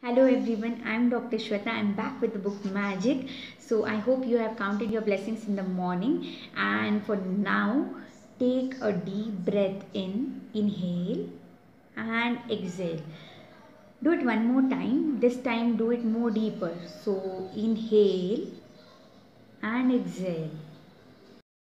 Hello everyone, I'm Dr. Shweta. I'm back with the book Magic. So I hope you have counted your blessings in the morning. And for now, take a deep breath in, inhale, and exhale. Do it one more time. This time, do it more deeper. So inhale and exhale.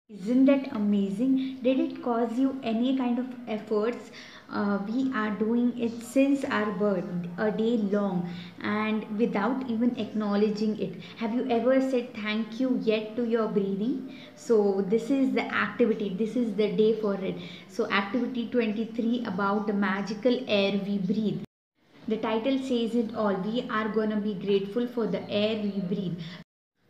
Isn't that amazing? Did it cause you any kind of efforts? Uh, we are doing it since our birth, a day long, and without even acknowledging it. Have you ever said thank you yet to your breathing? So, this is the activity, this is the day for it. So, activity 23 about the magical air we breathe. The title says it all. We are going to be grateful for the air we breathe.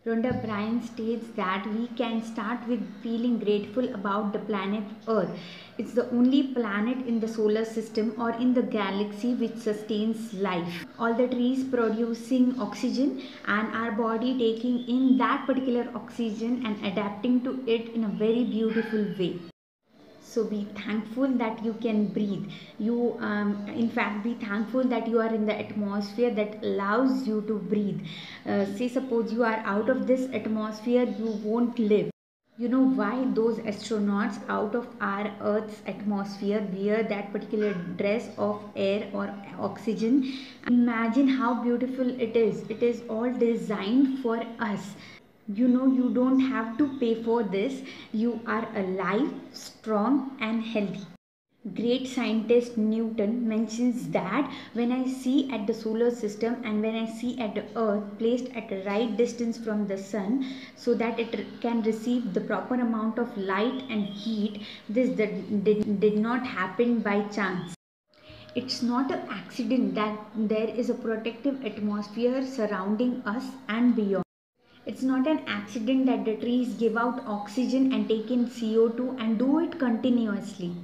Rhonda Bryan states that we can start with feeling grateful about the planet Earth. It's the only planet in the solar system or in the galaxy which sustains life. All the trees producing oxygen and our body taking in that particular oxygen and adapting to it in a very beautiful way so be thankful that you can breathe. You um, in fact be thankful that you are in the atmosphere that allows you to breathe. Uh, say suppose you are out of this atmosphere you won't live. You know why those astronauts out of our earth's atmosphere wear that particular dress of air or oxygen? Imagine how beautiful it is. It is all designed for us you know you don't have to pay for this. You are alive strong and healthy. Great scientist newton mentions that when i see at the solar system and when i see at the earth placed at the right distance from the sun so that it can receive the proper amount of light and heat this did, did, did not happen by chance. It's not an accident that there is a protective atmosphere surrounding us and beyond it's not an accident that the trees give out oxygen and take in CO2 and do it continuously.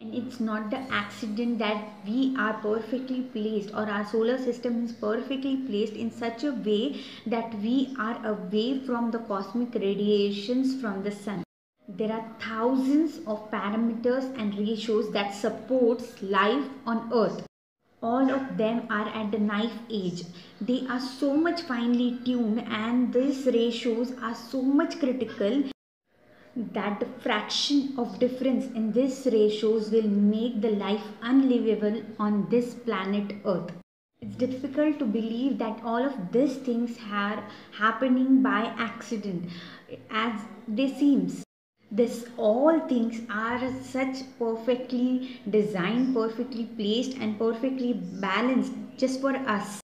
And it's not the accident that we are perfectly placed or our solar system is perfectly placed in such a way that we are away from the cosmic radiations from the sun. There are thousands of parameters and ratios that supports life on earth all of them are at the knife edge they are so much finely tuned and these ratios are so much critical that the fraction of difference in these ratios will make the life unlivable on this planet earth. It's difficult to believe that all of these things are happening by accident. As they seems this all things are such perfectly designed perfectly placed and perfectly balanced just for us.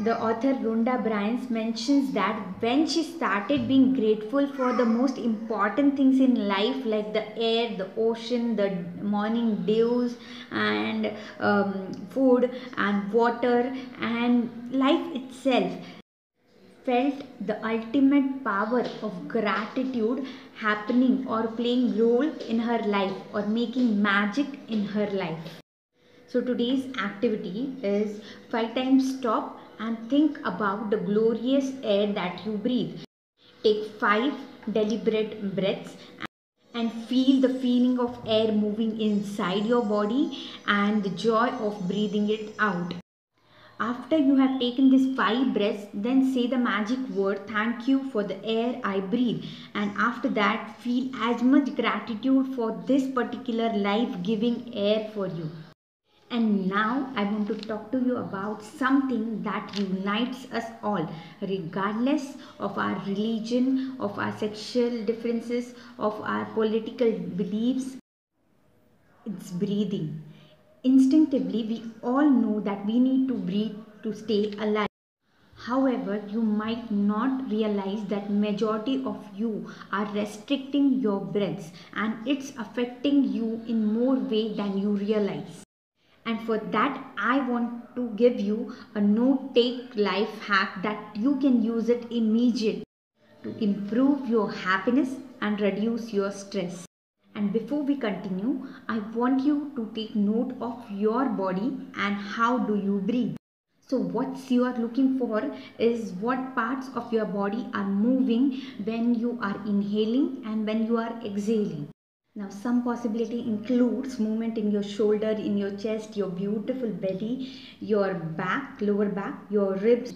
The author Rhonda Bryan mentions that when she started being grateful for the most important things in life, like the air, the ocean, the morning dews, and um, food and water, and life itself, felt the ultimate power of gratitude happening or playing role in her life or making magic in her life. So today's activity is five times stop and think about the glorious air that you breathe. Take five deliberate breaths and feel the feeling of air moving inside your body and the joy of breathing it out. After you have taken these five breaths, then say the magic word thank you for the air I breathe. And after that, feel as much gratitude for this particular life giving air for you. And now I want to talk to you about something that unites us all, regardless of our religion, of our sexual differences, of our political beliefs. It's breathing Instinctively, we all know that we need to breathe to stay alive. However, you might not realize that majority of you are restricting your breaths and it's affecting you in more way than you realize. And for that, I want to give you a no-take life hack that you can use it immediately to improve your happiness and reduce your stress. And before we continue, I want you to take note of your body and how do you breathe. So what you are looking for is what parts of your body are moving when you are inhaling and when you are exhaling. Now, some possibility includes movement in your shoulder, in your chest, your beautiful belly, your back, lower back, your ribs,